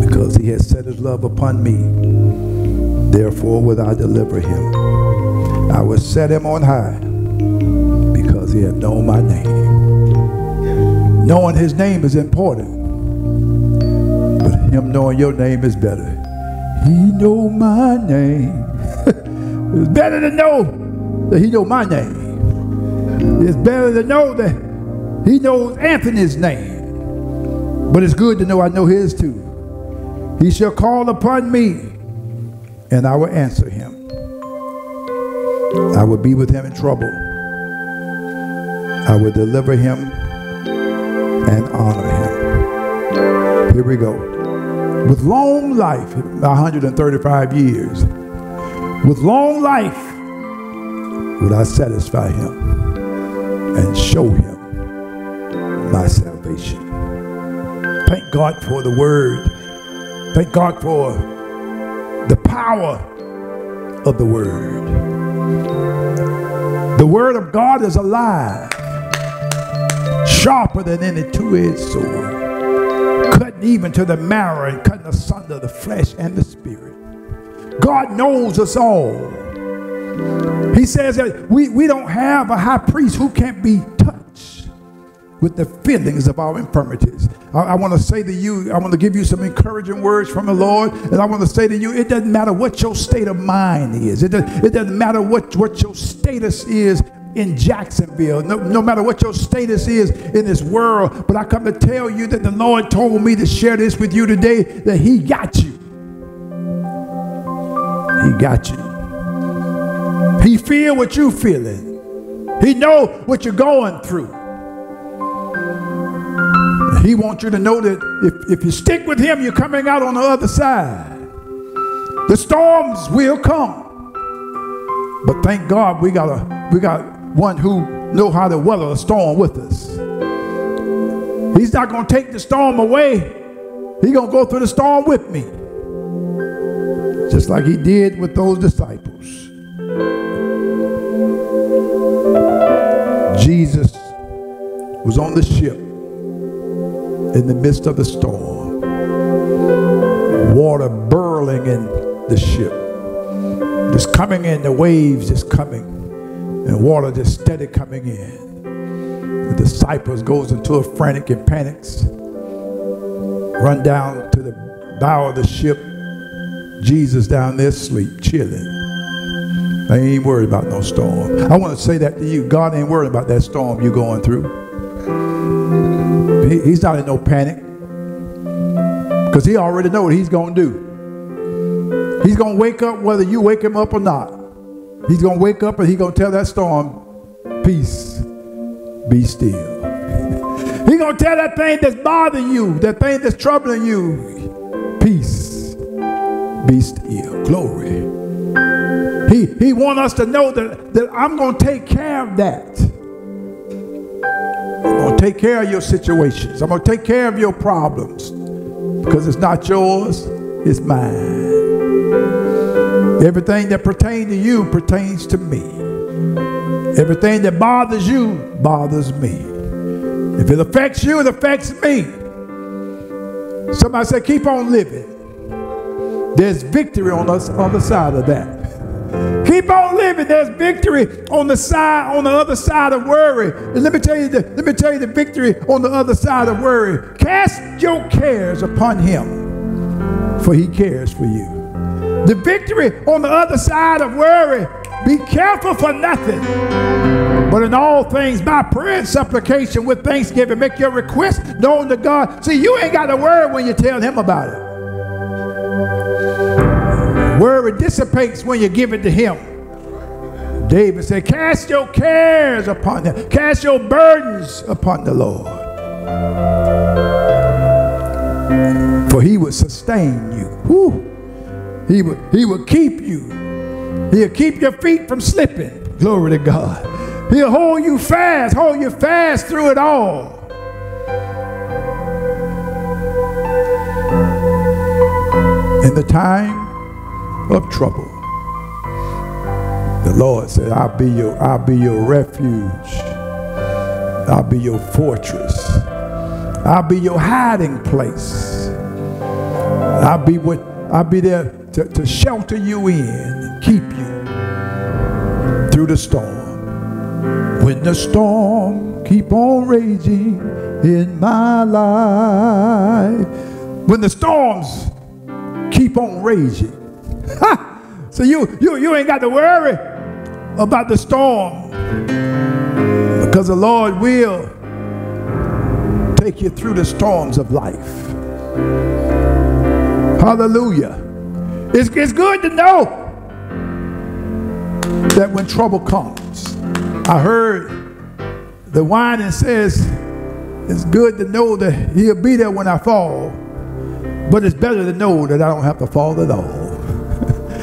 because he had set his love upon me. Therefore would I deliver him. I will set him on high because he had known my name. Knowing his name is important, but him knowing your name is better. He know my name. It's better to know that he know my name. It's better to know that he knows Anthony's name. But it's good to know I know his too. He shall call upon me, and I will answer him. I will be with him in trouble. I will deliver him and honor him. Here we go. With long life, 135 years, with long life would I satisfy him and show him my salvation. Thank God for the word. Thank God for the power of the word. The word of God is alive, sharper than any two-edged sword, cutting even to the marrow and cutting asunder the flesh and the spirit. God knows us all. He says that we, we don't have a high priest who can't be touched with the feelings of our infirmities. I, I want to say to you, I want to give you some encouraging words from the Lord. And I want to say to you, it doesn't matter what your state of mind is. It, does, it doesn't matter what, what your status is in Jacksonville, no, no matter what your status is in this world. But I come to tell you that the Lord told me to share this with you today, that he got you. He got you. He feel what you feeling. He know what you're going through. He wants you to know that if, if you stick with him, you're coming out on the other side. The storms will come. But thank God we got a we got one who know how to weather a storm with us. He's not going to take the storm away. He's going to go through the storm with me. Just like he did with those disciples. Jesus was on the ship in the midst of the storm. Water burling in the ship. Just coming in, the waves just coming. And water just steady coming in. The disciples goes into a frantic and panics. Run down to the bow of the ship. Jesus down there asleep, chilling. I ain't worried about no storm. I want to say that to you. God ain't worried about that storm you're going through. He, he's not in no panic. Because he already know what he's going to do. He's going to wake up whether you wake him up or not. He's going to wake up and he's going to tell that storm, peace, be still. He's going to tell that thing that's bothering you, that thing that's troubling you, peace, be still. Glory. He, he wants us to know that, that I'm going to take care of that. I'm going to take care of your situations. I'm going to take care of your problems because it's not yours, it's mine. Everything that pertains to you pertains to me. Everything that bothers you bothers me. If it affects you, it affects me. Somebody said, keep on living. There's victory on us on the side of that. Keep on living. There's victory on the side, on the other side of worry. And let me tell you the, let me tell you the victory on the other side of worry. Cast your cares upon him, for he cares for you. The victory on the other side of worry. Be careful for nothing But in all things, by prayer and supplication with thanksgiving, make your request known to God. See, you ain't got to worry when you tell him about it. Worry dissipates when you give it to him. David said, Cast your cares upon him, cast your burdens upon the Lord. For he will sustain you. Whew. He will, he will keep you. He'll keep your feet from slipping. Glory to God. He'll hold you fast, hold you fast through it all. In the time of trouble, the Lord said, I'll be your, I'll be your refuge. I'll be your fortress. I'll be your hiding place. I'll be what I'll be there to, to shelter you in and keep you through the storm. When the storm keep on raging in my life. When the storms keep on raging. Ha! So you, you, you ain't got to worry about the storm because the Lord will take you through the storms of life. Hallelujah. It's, it's good to know that when trouble comes, I heard the whining says, it's good to know that he'll be there when I fall, but it's better to know that I don't have to fall at all.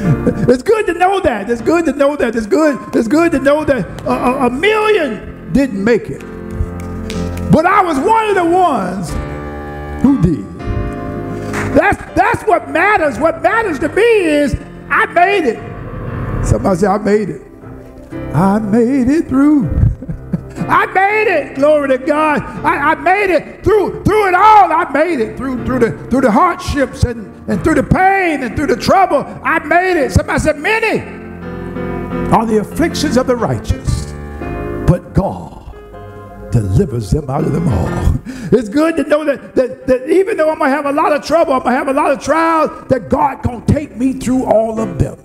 it's good to know that. It's good to know that. It's good. It's good to know that a, a, a million didn't make it, but I was one of the ones who did. That's that's what matters. What matters to me is I made it. Somebody say I made it. I made it through. I made it. Glory to God. I, I, made it through through it all. I made it through through the through the hardships and, and through the pain and through the trouble. I made it. Somebody said, many are the afflictions of the righteous, but God delivers them out of them all. It's good to know that, that, that even though I'm going to have a lot of trouble, I'm going to have a lot of trials, that God going to take me through all of them.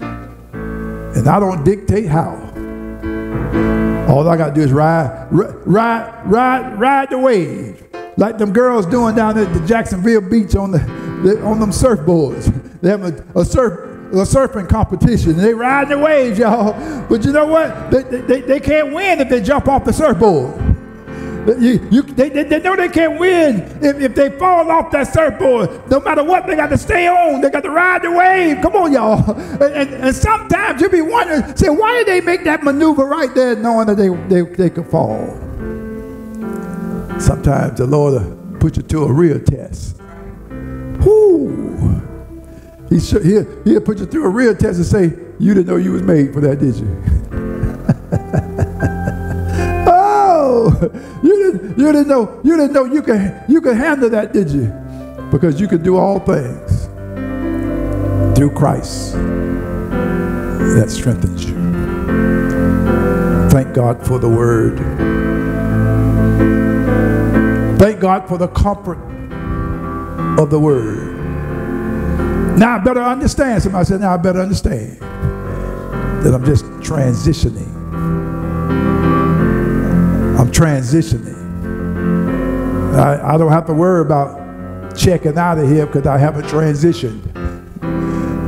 And I don't dictate how. All I got to do is ride, ride, ride, ride the wave. Like them girls doing down at the Jacksonville beach on the, the on them surfboards. They have a, a surf a surfing competition. They ride the waves, y'all. But you know what? They, they, they can't win if they jump off the surfboard. You, you, they, they, they, know they can't win if, if they fall off that surfboard. No matter what, they got to stay on. They got to ride the wave. Come on, y'all. And, and, and sometimes you'll be wondering, say, why did they make that maneuver right there knowing that they, they, they could fall? Sometimes the Lord will put you to a real test. Whoo! He he'll, he'll put you through a real test and say, you didn't know you was made for that, did you? you didn't, you didn't know, you didn't know you could, you could handle that, did you? Because you could do all things through Christ that strengthens you. Thank God for the word. Thank God for the comfort of the word. Now I better understand. Somebody said, now I better understand that I'm just transitioning transitioning. I, I don't have to worry about checking out of here because I haven't transitioned.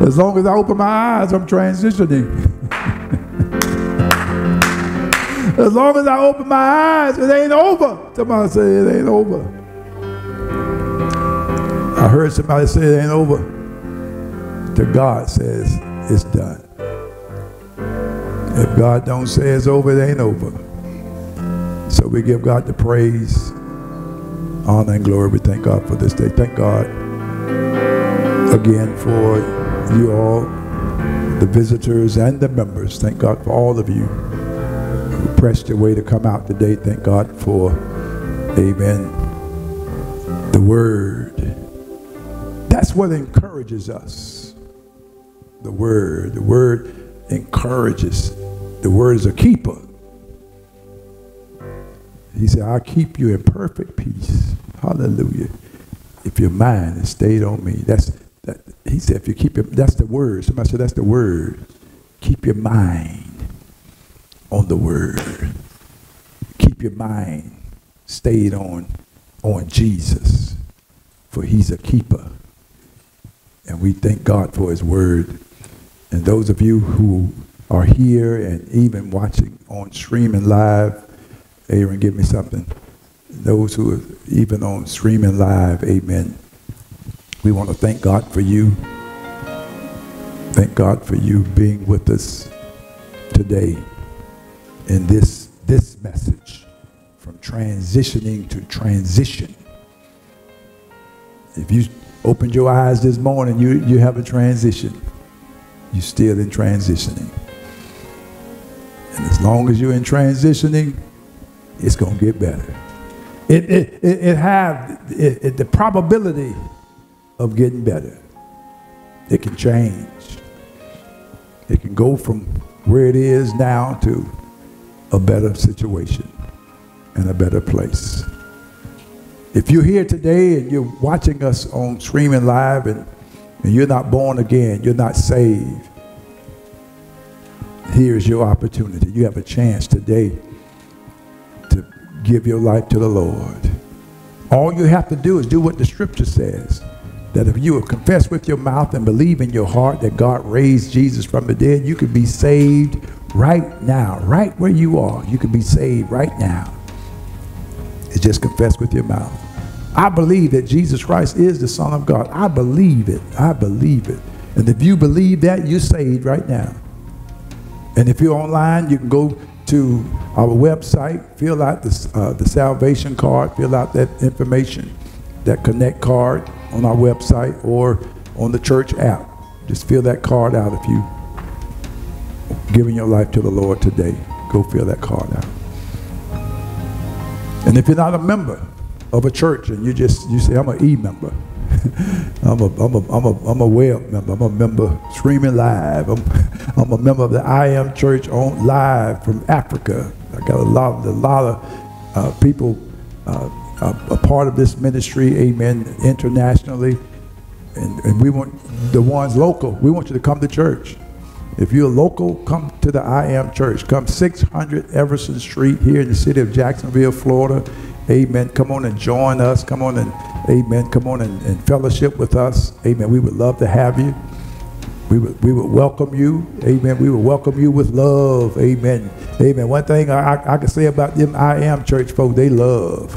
As long as I open my eyes, I'm transitioning. as long as I open my eyes, it ain't over. Somebody say it ain't over. I heard somebody say it ain't over. To God says it's done. If God don't say it's over, it ain't over. So we give God the praise, honor, and glory. We thank God for this day. Thank God again for you all, the visitors and the members. Thank God for all of you who pressed your way to come out today. Thank God for, amen, the word. That's what encourages us. The word. The word encourages. The word is a keeper. He said, I'll keep you in perfect peace. Hallelujah. If your mind is stayed on me. That's that he said, if you keep your that's the word. Somebody said that's the word. Keep your mind on the word. Keep your mind stayed on, on Jesus, for he's a keeper. And we thank God for his word. And those of you who are here and even watching on streaming live, Aaron, give me something. Those who are even on streaming live, amen. We want to thank God for you. Thank God for you being with us today in this, this message from transitioning to transition. If you opened your eyes this morning, you, you have a transition. You're still in transitioning. And as long as you're in transitioning, it's going to get better. It, it, it, it have it, it, the probability of getting better. It can change. It can go from where it is now to a better situation and a better place. If you're here today and you're watching us on streaming live and, and you're not born again, you're not saved, here's your opportunity. You have a chance today to give your life to the Lord. All you have to do is do what the scripture says. That if you will confess with your mouth and believe in your heart that God raised Jesus from the dead, you can be saved right now, right where you are. You can be saved right now. It's just confess with your mouth. I believe that Jesus Christ is the Son of God. I believe it. I believe it. And if you believe that, you're saved right now. And if you're online, you can go to our website, fill out the, uh, the salvation card, fill out that information, that connect card on our website or on the church app. Just fill that card out if you giving your life to the Lord today. Go fill that card out. And if you're not a member of a church and you just you say I'm an E member, I'm a I'm a I'm a I'm a web member. I'm a member streaming live. I'm I'm a member of the I Am Church on live from Africa. I got a lot of a lot of uh, people uh, a, a part of this ministry. Amen. Internationally, and and we want the ones local. We want you to come to church. If you're local, come to the I Am Church. Come 600 Everson Street here in the city of Jacksonville, Florida. Amen. Come on and join us. Come on and, amen. Come on and, and fellowship with us. Amen. We would love to have you. We would, we would welcome you. Amen. We would welcome you with love. Amen. Amen. One thing I, I, I can say about them I Am Church folk, they love.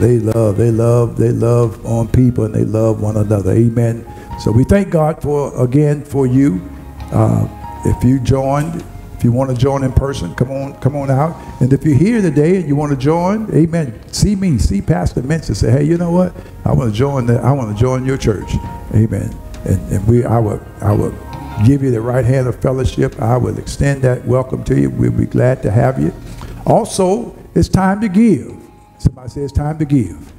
They love, they love, they love on people and they love one another. Amen. So we thank God for, again, for you. Uh, if you joined, if you want to join in person, come on, come on out. And if you're here today and you want to join, amen. See me, see Pastor Mincey and say, hey, you know what? I want to join the, I want to join your church. Amen. And, and we I will I will give you the right hand of fellowship. I will extend that welcome to you. We'll be glad to have you. Also, it's time to give. Somebody say it's time to give.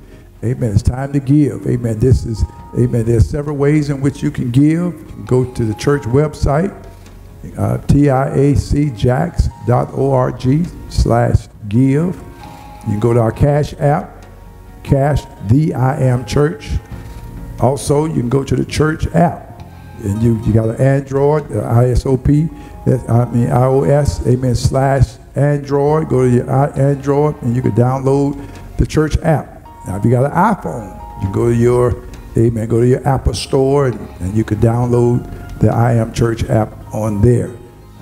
Amen. It's time to give. Amen. This is, amen. There's several ways in which you can give. You can go to the church website, uh, tiacjax.org slash give. You can go to our cash app, cash the I am church. Also, you can go to the church app. And you, you got an Android, uh, ISOP, I mean iOS, amen, slash Android. Go to your Android and you can download the church app. Now, if you got an iPhone, you go to your, amen, go to your Apple store and, and you can download the I Am Church app on there.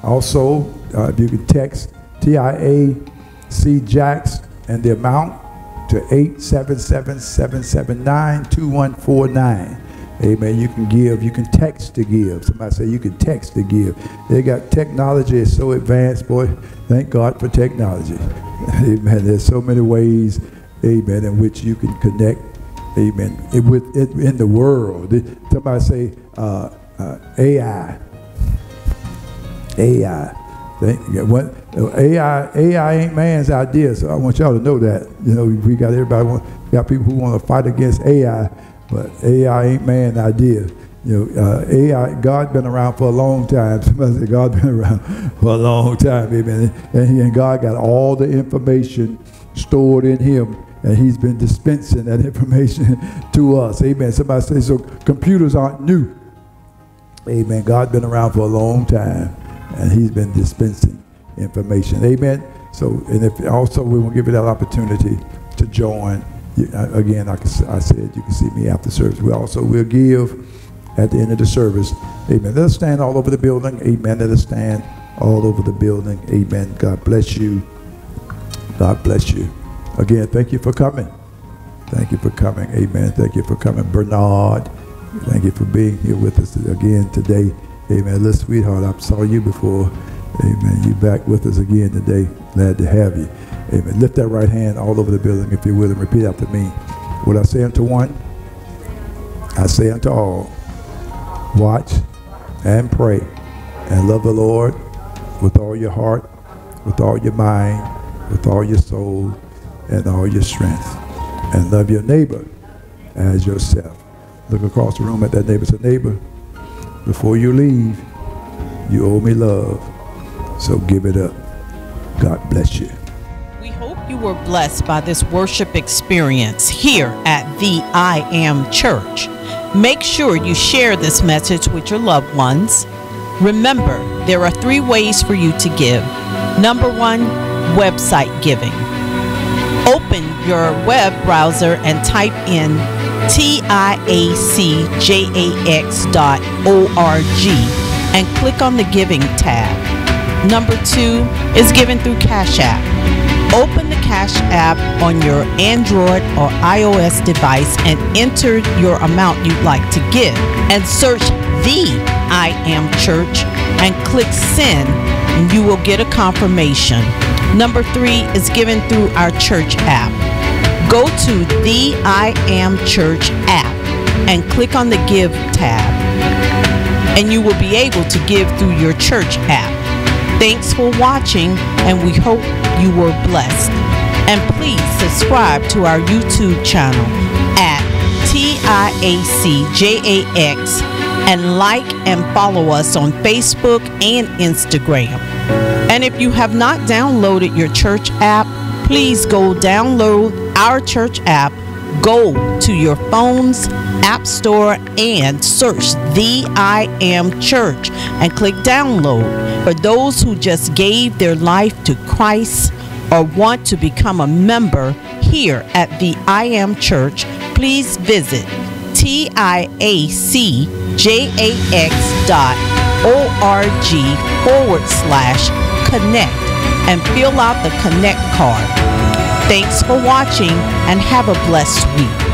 Also, uh, if you can text TIAC Jax and the amount to 877-779-2149. Amen. You can give. You can text to give. Somebody say you can text to give. They got technology is so advanced, boy. Thank God for technology. Amen. There's so many ways amen, in which you can connect, amen, it, with it, in the world. Somebody say uh, uh, AI. AI. what, AI, AI ain't man's idea, so I want y'all to know that. You know, we got everybody, want, got people who want to fight against AI, but AI ain't man's idea. You know, uh, AI, God been around for a long time. Somebody say God been around for a long time, amen. And, he, and God got all the information stored in him and he's been dispensing that information to us. Amen. Somebody say, so computers aren't new. Amen. God's been around for a long time, and he's been dispensing information. Amen. So, and if also we will give you that opportunity to join. Uh, Again, I I said, you can see me after service. We also will give at the end of the service. Amen. Let us stand all over the building. Amen. Let us stand all over the building. Amen. God bless you. God bless you. Again, thank you for coming. Thank you for coming. Amen. Thank you for coming, Bernard. Thank you for being here with us again today. Amen. Little sweetheart, I saw you before. Amen. You back with us again today. Glad to have you. Amen. Lift that right hand all over the building if you will and repeat after me. What I say unto one, I say unto all, watch and pray and love the Lord with all your heart, with all your mind, with all your soul, and all your strength. And love your neighbor as yourself. Look across the room at that neighbor. Say, neighbor, before you leave, you owe me love. So give it up. God bless you.
We hope you were blessed by this worship experience here at the I Am Church. Make sure you share this message with your loved ones. Remember, there are three ways for you to give. Number one, website giving. Open your web browser and type in tiacjax.org and click on the giving tab. Number two is given through Cash App. Open the Cash App on your Android or iOS device and enter your amount you'd like to give and search the I Am Church and click send and you will get a confirmation. Number three is given through our church app. Go to the I Am Church app and click on the Give tab, and you will be able to give through your church app. Thanks for watching, and we hope you were blessed. And please subscribe to our YouTube channel at TIACJAX and like and follow us on Facebook and Instagram. And if you have not downloaded your church app, please go download our church app. Go to your phone's app store and search The I Am Church and click download. For those who just gave their life to Christ or want to become a member here at the I Am Church, please visit TIACJAX dot org forward slash connect and fill out the connect card. Thanks for watching and have a blessed week.